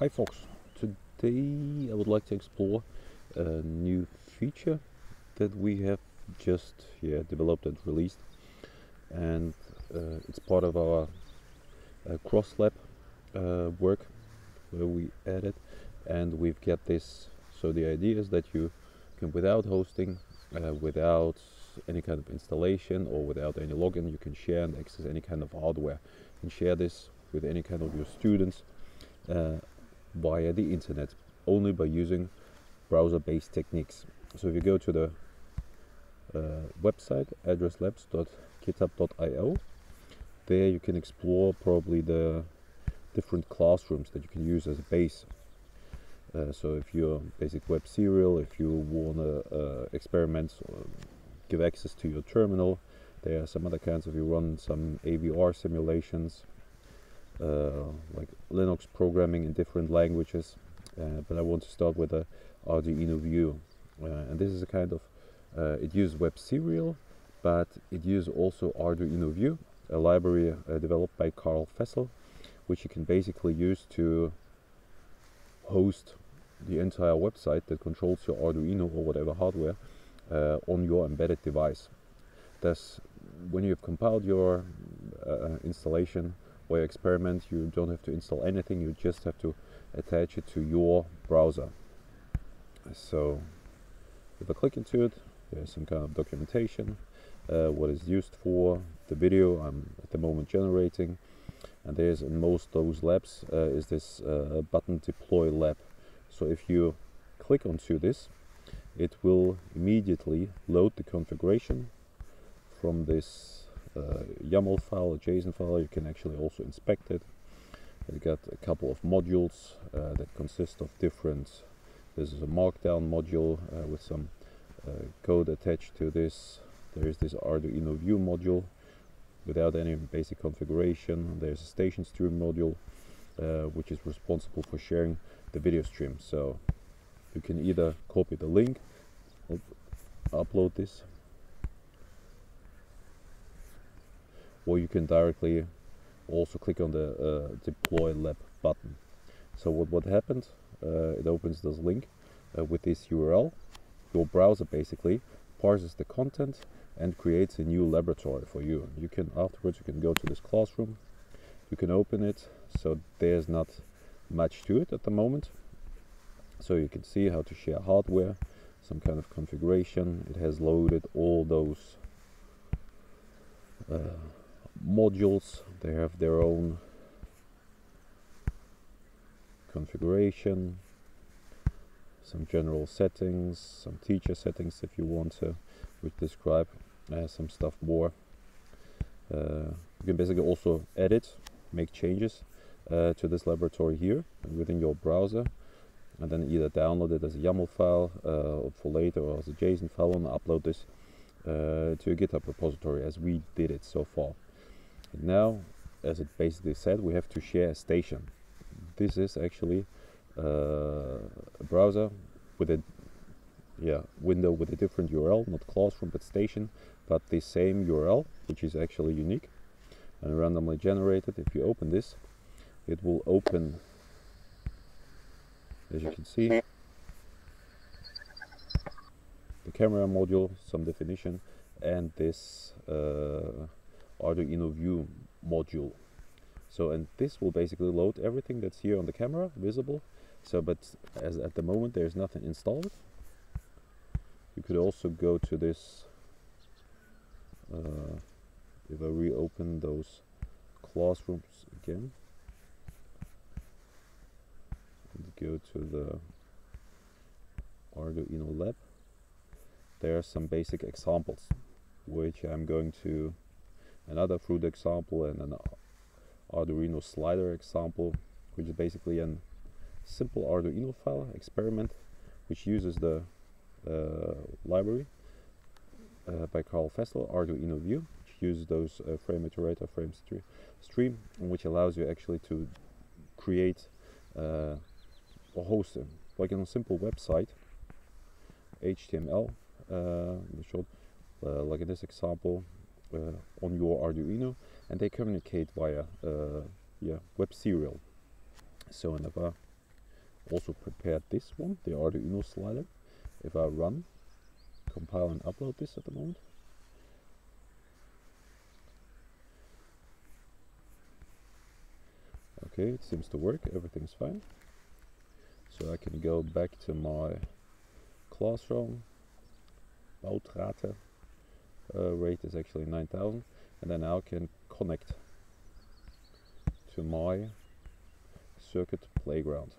Hi folks, today I would like to explore a new feature that we have just yeah, developed and released. And uh, it's part of our uh, cross-lab uh, work where we added and we've got this. So the idea is that you can without hosting uh, without any kind of installation or without any login you can share and access any kind of hardware and share this with any kind of your students uh, via the internet only by using browser-based techniques. So if you go to the uh, website edrys-labs.github.io, there you can explore probably the different classrooms that you can use as a base. Uh, so if you're basic web serial, if you want to uh, experiment, give access to your terminal, there are some other kinds. If you run some AVR simulations, like Linux programming in different languages. Uh, but I want to start with a Arduino View, uh, and this is a kind of it uses Web Serial, but it uses also Arduino View, a library developed by Karl Fessel, which you can basically use to host the entire website that controls your Arduino or whatever hardware uh, on your embedded device. Thus, when you've compiled your uh, installation, or experiment you don't have to install anything. You just have to attach it to your browser. So if I click into it there's some kind of documentation uh, what is used for the video I'm at the moment generating. And there's in most those labs uh, is this uh, button deploy lab. So if you click onto this it will immediately load the configuration from this YAML file, a JSON file. You can actually also inspect it. It got a couple of modules uh, that consist of different. This is a Markdown module uh, with some code attached to this. There is this Arduino View module without any basic configuration. There's a station stream module uh, which is responsible for sharing the video stream. So you can either copy the link, upload this or you can directly also click on the uh, deploy lab button. So what, what happened, uh, it opens this link uh, with this URL. Your browser basically parses the content and creates a new laboratory for you. You can afterwards you can go to this classroom, you can open it. So there's not much to it at the moment. So you can see how to share hardware, some kind of configuration. It has loaded all those uh, modules. They have their own configuration some general settings some teacher settings if you want to which describe uh, some stuff more. Uh, you can basically also edit make changes uh, to this laboratory here within your browser and then either download it as a YAML file uh, for later or as a JSON file and upload this uh, to a GitHub repository as we did it so far now as it basically said we have to share a station. This is actually uh, a browser with a yeah window with a different URL not classroom but station but the same URL which is actually unique and randomly generated. If you open this it will open as you can see the camera module some definition and this uh, Arduino View module. So and this will basically load everything that's here on the camera visible. So but as at the moment there's nothing installed. You could also go to this uh, if I reopen those classrooms again and go to the Arduino lab there are some basic examples which I'm going to Adafruit example and an Arduino slider example which is basically a simple Arduino file experiment which uses the uh, library uh, by Karl Fessel, Arduino View, which uses those uh, frame iterator, frame st stream, which allows you actually to create uh, or host like on a simple website, HTML, uh, short, uh, like in this example, on your Arduino and they communicate via uh, yeah, web serial. So if I also prepared this one, the Arduino slider. If I run, compile and upload this at the moment. Okay, it seems to work, everything's fine. So I can go back to my classroom. Baud rate uh, rate is actually 9000 and then I can connect to my circuit playground.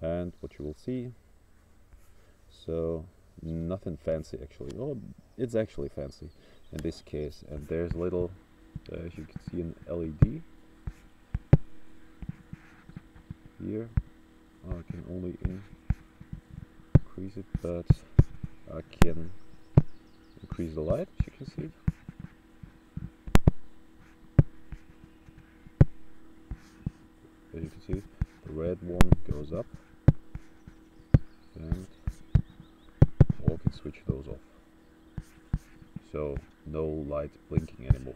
And what you will see so nothing fancy actually. Well it's actually fancy in this case and there's little uh, as you can see an LED here. I can only increase it but I can increase the light as you can see. As you can see the red one goes up and or can switch those off. So no light blinking anymore.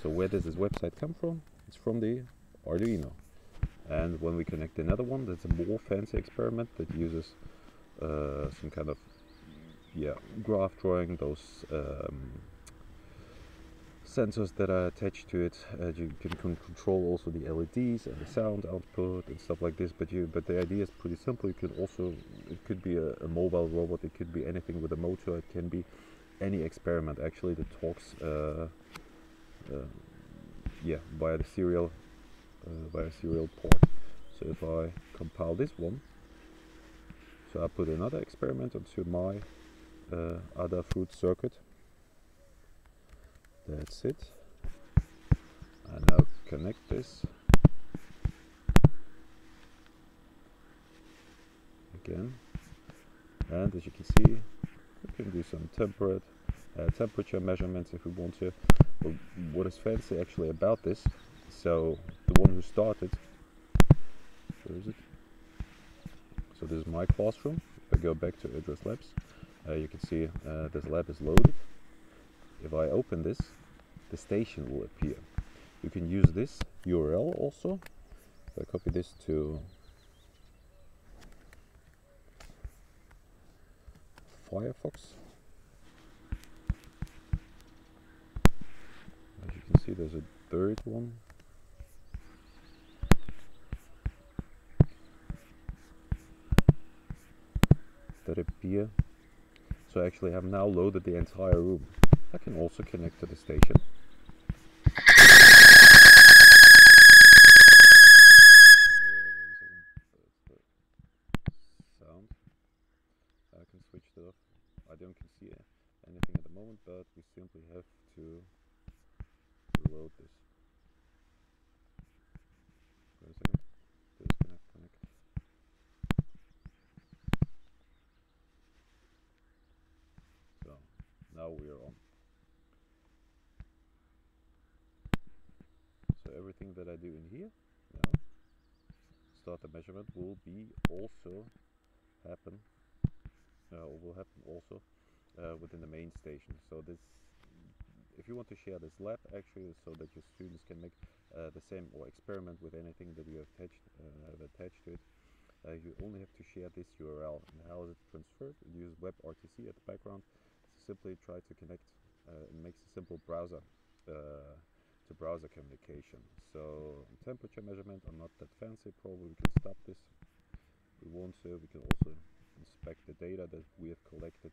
So where does this website come from? It's from the Arduino. And when we connect another one that's a more fancy experiment that uses uh, some kind of yeah graph drawing those um, sensors that are attached to it. Uh, you can control also the LEDs and the sound output and stuff like this. But you, but the idea is pretty simple. You can also, it could be a, a mobile robot. It could be anything with a motor. It can be any experiment actually that talks, uh, uh, yeah, via the serial, uh, via serial port. So if I compile this one, so I put another experiment onto my uh, Adafruit circuit. That's it. I now connect this. Again. And as you can see we can do some temperate uh, temperature measurements if we want to. But what is fancy actually about this so the one who started where is it? So this is my classroom. If I go back to Edrys labs you can see uh, this lab is loaded if I open this, the station will appear. You can use this URL also. If I copy this to Firefox. As you can see, there's a third one. That appear. So actually I have now loaded the entire room. I can also connect to the station. sound. I can switch it off. I don't see anything at the moment, but we simply have to reload this. Wait a second. Disconnect, connect. So now we are on. everything that I do in here. Now start the measurement will be also happen uh, will happen also uh, within the main station. So this if you want to share this lab actually so that your students can make uh, the same or experiment with anything that you have attached, uh, have attached to it. Uh, you only have to share this URL and how is it transferred use WebRTC at the background. Simply try to connect uh, it makes a simple browser to browser communication. So temperature measurement are not that fancy, probably we can stop this. We want to, we can also inspect the data that we have collected.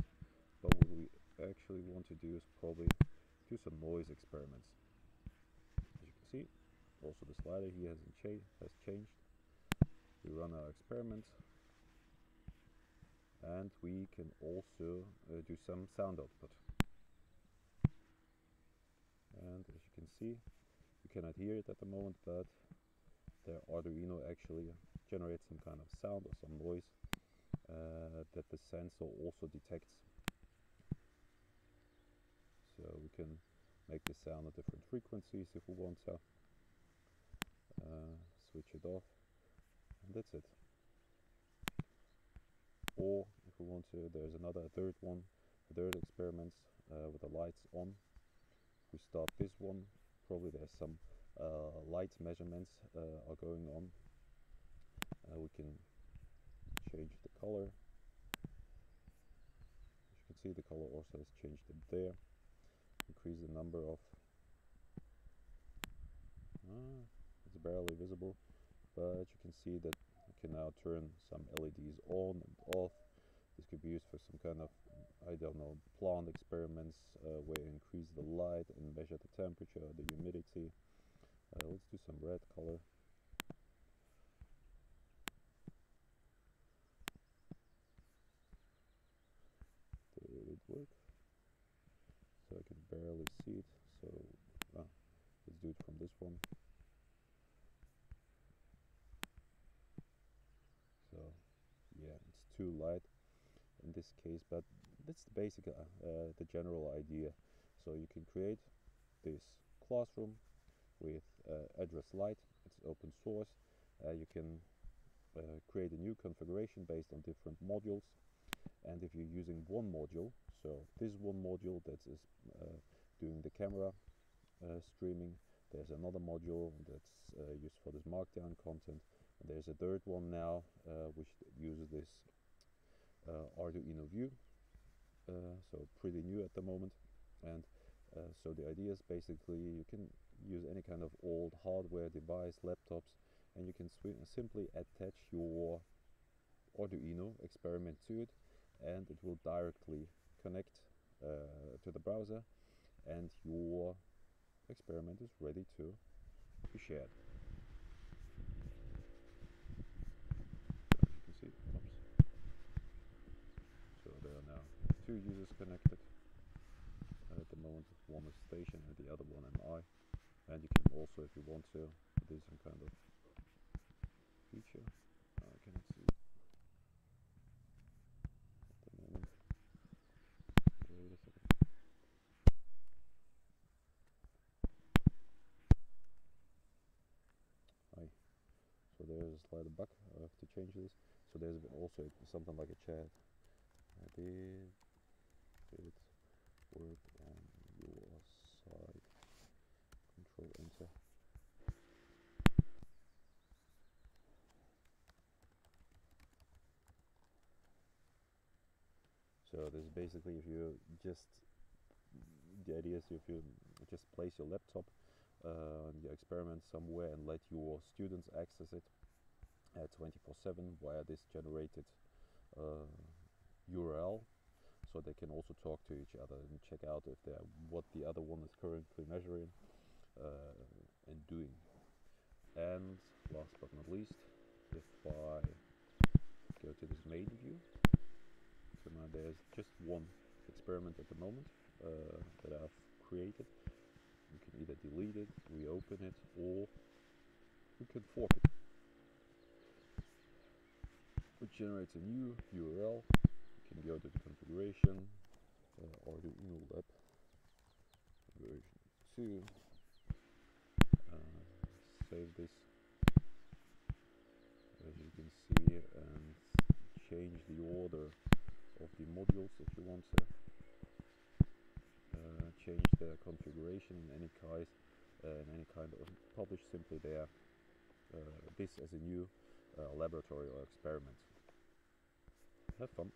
But what we actually want to do is probably do some noise experiments. As you can see, also the slider here has, cha has changed. We run our experiment and we can also uh, do some sound output and can see. You cannot hear it at the moment but the Arduino actually generates some kind of sound or some noise uh, that the sensor also detects. So we can make the sound at different frequencies if we want to uh, switch it off and that's it. Or if we want to there's another third one third experiments uh, with the lights on we start this one. Probably there's some uh, light measurements uh, are going on. Uh, we can change the color. As you can see the color also has changed there. Increase the number of ah, it's barely visible but you can see that you can now turn some LEDs on and off. This could be used for some kind of I don't know plant experiments uh, where you increase the light and measure the temperature the humidity. Uh, let's do some red color. Did it work? So I can barely see it so ah, let's do it from this one. So yeah it's too light in this case but that's the basic uh, uh, the general idea. So you can create this classroom with uh, Edrys Lite. It's open source. Uh, you can uh, create a new configuration based on different modules. And if you're using one module so this one module that is uh, doing the camera streaming there's another module that's used for this markdown content. There's a third one now which uses this uh, Arduino View so pretty new at the moment and so the idea is basically you can use any kind of old hardware device laptops and you can simply attach your Arduino experiment to it and it will directly connect uh, to the browser and your experiment is ready to be shared. Two users connected. At the moment one is station and the other one am I. And you can also if you want to do some kind of feature. I cannot see. So there's a slight bug. I have to change this. So there's also something like a chat. I did work on your side. Control enter. So this is basically if you just the idea is if you just place your laptop uh, your experiment somewhere and let your students access it uh, 24-7 via this generated uh, URL so they can also talk to each other and check out if they're what the other one is currently measuring uh, and doing. And last but not least, if I go to this main view, so now there's just one experiment at the moment uh, that I've created. You can either delete it, reopen it, or you can fork it. Which generates a new URL can go to the configuration uh, Arduino Lab version 2 uh, save this. As you can see and change the order of the modules if you want to. Uh, change the configuration in any case uh, in any kind of publish simply there uh, this as a new laboratory or experiment. Have fun